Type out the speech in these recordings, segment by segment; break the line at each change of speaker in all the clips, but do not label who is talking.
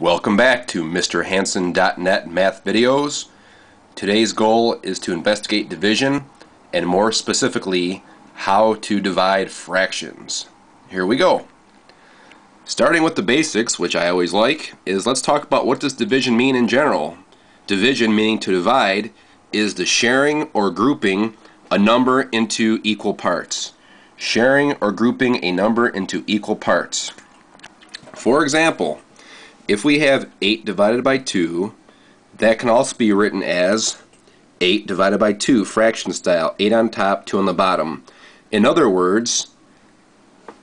Welcome back to MrHansen.net Math Videos. Today's goal is to investigate division and more specifically how to divide fractions. Here we go. Starting with the basics, which I always like, is let's talk about what does division mean in general. Division, meaning to divide, is the sharing or grouping a number into equal parts. Sharing or grouping a number into equal parts. For example, if we have 8 divided by 2, that can also be written as 8 divided by 2, fraction style, 8 on top, 2 on the bottom. In other words,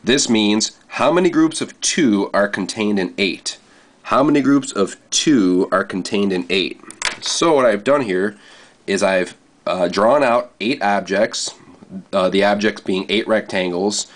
this means how many groups of 2 are contained in 8? How many groups of 2 are contained in 8? So what I've done here is I've uh, drawn out 8 objects, uh, the objects being 8 rectangles,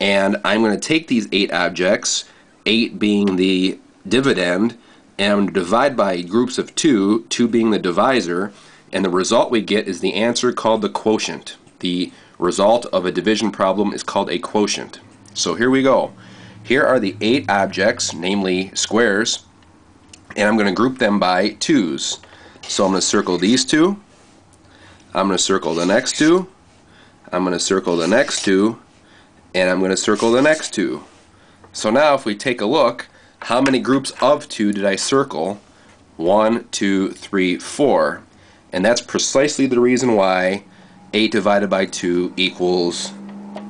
and I'm going to take these 8 objects, 8 being the dividend and divide by groups of 2, 2 being the divisor, and the result we get is the answer called the quotient. The result of a division problem is called a quotient. So here we go. Here are the eight objects, namely squares, and I'm going to group them by 2's. So I'm going to circle these two, I'm going to circle the next two, I'm going to circle the next two, and I'm going to circle the next two. So now if we take a look, how many groups of 2 did I circle? One, two, three, four. And that's precisely the reason why 8 divided by 2 equals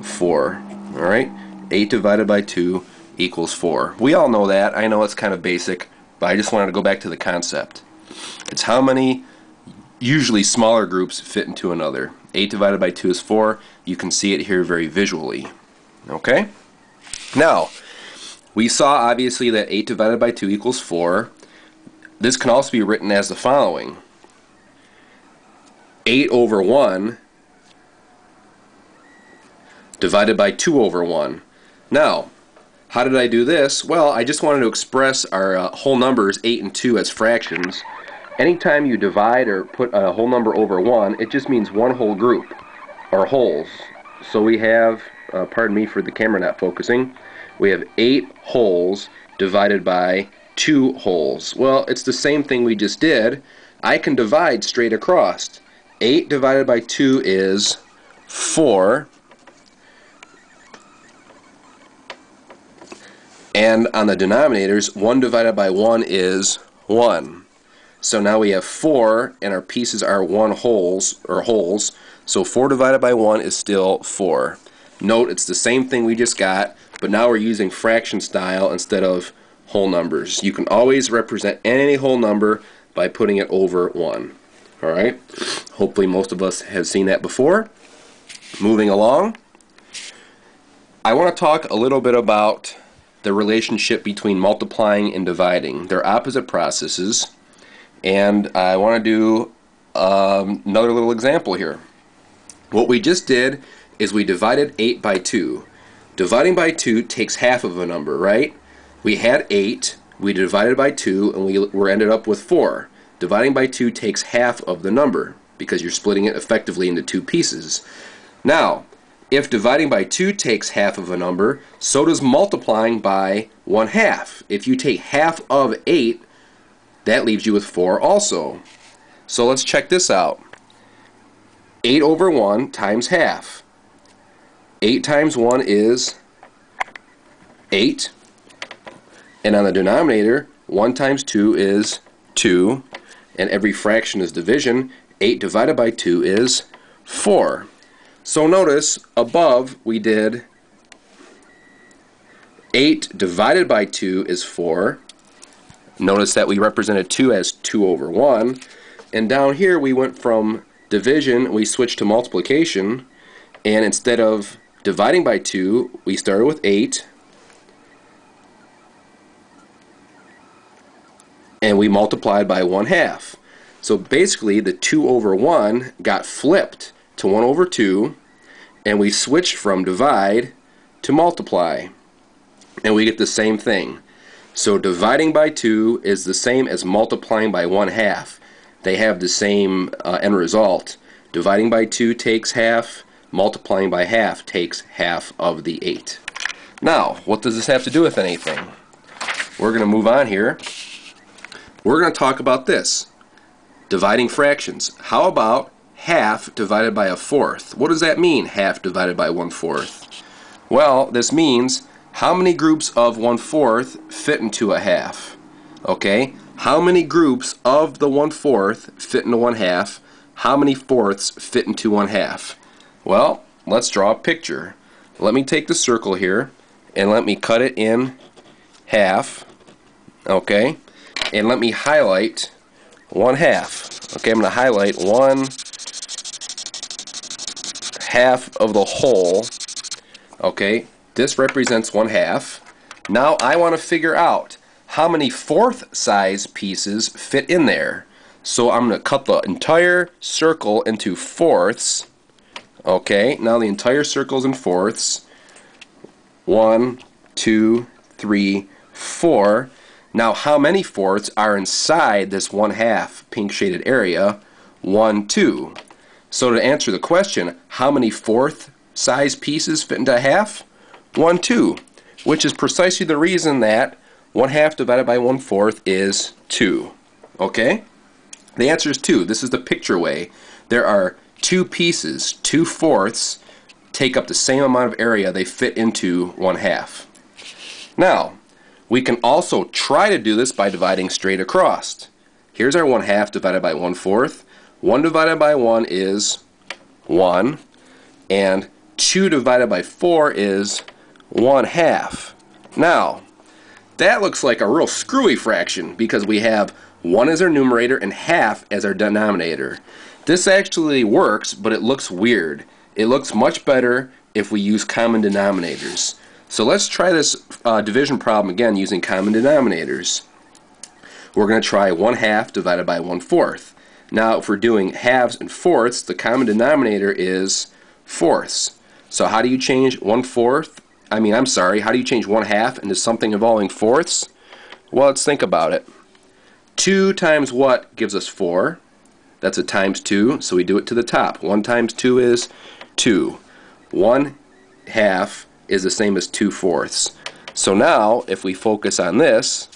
4. Alright? 8 divided by 2 equals 4. We all know that. I know it's kind of basic, but I just wanted to go back to the concept. It's how many usually smaller groups fit into another. 8 divided by 2 is 4. You can see it here very visually. Okay? Now, we saw obviously that 8 divided by 2 equals 4. This can also be written as the following. 8 over 1 divided by 2 over 1. Now, how did I do this? Well, I just wanted to express our uh, whole numbers, 8 and 2, as fractions. Anytime you divide or put a whole number over 1, it just means one whole group, or wholes. So we have, uh, pardon me for the camera not focusing, we have 8 wholes divided by 2 wholes. Well, it's the same thing we just did. I can divide straight across. 8 divided by 2 is 4. And on the denominators, 1 divided by 1 is 1. So now we have 4, and our pieces are 1 wholes, or wholes. So 4 divided by 1 is still 4. Note, it's the same thing we just got, but now we're using fraction style instead of whole numbers. You can always represent any whole number by putting it over 1. Alright? Hopefully most of us have seen that before. Moving along. I want to talk a little bit about the relationship between multiplying and dividing. They're opposite processes and I want to do um, another little example here. What we just did is we divided 8 by 2. Dividing by 2 takes half of a number, right? We had 8, we divided by 2, and we were ended up with 4. Dividing by 2 takes half of the number because you're splitting it effectively into two pieces. Now, if dividing by 2 takes half of a number, so does multiplying by 1 half. If you take half of 8, that leaves you with 4 also. So let's check this out. 8 over 1 times half. 8 times 1 is 8. And on the denominator, 1 times 2 is 2. And every fraction is division. 8 divided by 2 is 4. So notice, above we did 8 divided by 2 is 4. Notice that we represented 2 as 2 over 1. And down here we went from division, we switched to multiplication. And instead of dividing by 2, we started with 8. And we multiplied by 1 half. So basically the 2 over 1 got flipped to 1 over 2 and we switched from divide to multiply. And we get the same thing. So dividing by 2 is the same as multiplying by 1 half. They have the same uh, end result. Dividing by 2 takes half, multiplying by half takes half of the 8. Now, what does this have to do with anything? We're going to move on here. we're going to talk about this. Dividing fractions. How about half divided by a fourth? What does that mean, half divided by one fourth? Well, this means how many groups of one fourth fit into a half? Okay, how many groups of the one fourth fit into one half? How many fourths fit into one half? Well, let's draw a picture. Let me take the circle here and let me cut it in half. Okay, and let me highlight one half. Okay, I'm going to highlight one half of the whole. Okay, this represents one half. Now I want to figure out how many fourth size pieces fit in there. So I'm going to cut the entire circle into fourths. Okay, now the entire circle's in fourths. One, two, three, four. Now how many fourths are inside this one half pink shaded area? One, two. So to answer the question, how many fourth size pieces fit into a half? One, two, which is precisely the reason that one half divided by one fourth is two. Okay? The answer is two. This is the picture way. There are two pieces, two fourths, take up the same amount of area they fit into one half. Now, we can also try to do this by dividing straight across. Here's our 1 half divided by one fourth. 1 divided by 1 is 1. And 2 divided by 4 is 1 half. Now, that looks like a real screwy fraction because we have 1 as our numerator and half as our denominator. This actually works, but it looks weird. It looks much better if we use common denominators. So let's try this uh, division problem again using common denominators. We're going to try 1 half divided by 1 fourth. Now if we're doing halves and fourths, the common denominator is fourths. So how do you change 1 fourth? I mean, I'm sorry, how do you change 1 half into something involving fourths? Well, let's think about it. 2 times what gives us 4? That's a times 2, so we do it to the top. 1 times 2 is 2. 1 half is the same as 2 fourths. So now, if we focus on this,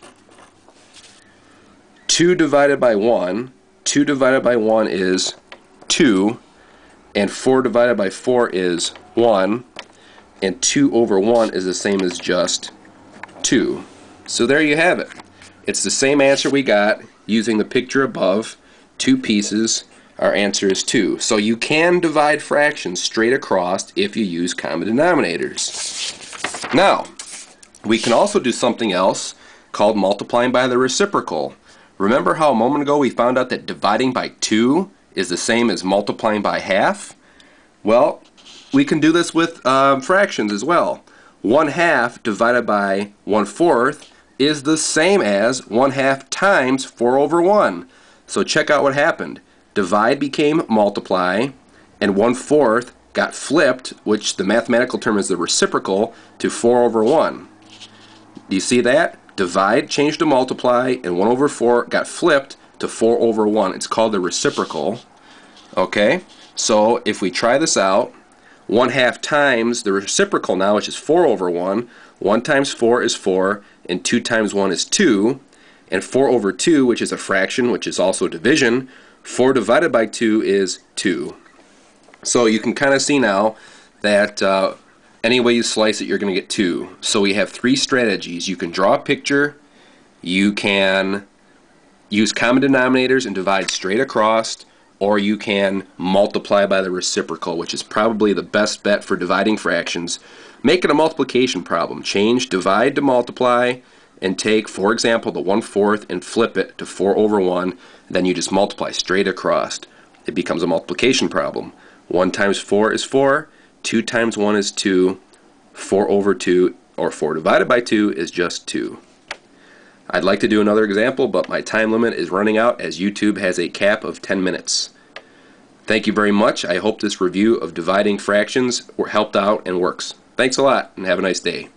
2 divided by 1, 2 divided by 1 is 2, and 4 divided by 4 is 1, and 2 over 1 is the same as just 2. So there you have it. It's the same answer we got using the picture above, two pieces, our answer is 2. So you can divide fractions straight across if you use common denominators. Now, we can also do something else called multiplying by the reciprocal. Remember how a moment ago we found out that dividing by 2 is the same as multiplying by half? Well, we can do this with um, fractions as well. 1 half divided by 1 fourth is the same as 1 half times 4 over 1. So check out what happened divide became multiply, and one fourth got flipped, which the mathematical term is the reciprocal, to 4 over 1. Do you see that? Divide changed to multiply, and 1 over 4 got flipped to 4 over 1. It's called the reciprocal. Okay, so if we try this out, 1 half times the reciprocal now, which is 4 over 1. 1 times 4 is 4, and 2 times 1 is 2. And 4 over 2, which is a fraction, which is also division, 4 divided by 2 is 2. So you can kind of see now that uh, any way you slice it, you're going to get 2. So we have three strategies. You can draw a picture, you can use common denominators and divide straight across, or you can multiply by the reciprocal, which is probably the best bet for dividing fractions. Make it a multiplication problem. Change divide to multiply, and take, for example, the 1 fourth and flip it to 4 over 1, then you just multiply straight across. It becomes a multiplication problem. 1 times 4 is 4, 2 times 1 is 2, 4 over 2, or 4 divided by 2 is just 2. I'd like to do another example, but my time limit is running out as YouTube has a cap of 10 minutes. Thank you very much. I hope this review of dividing fractions helped out and works. Thanks a lot, and have a nice day.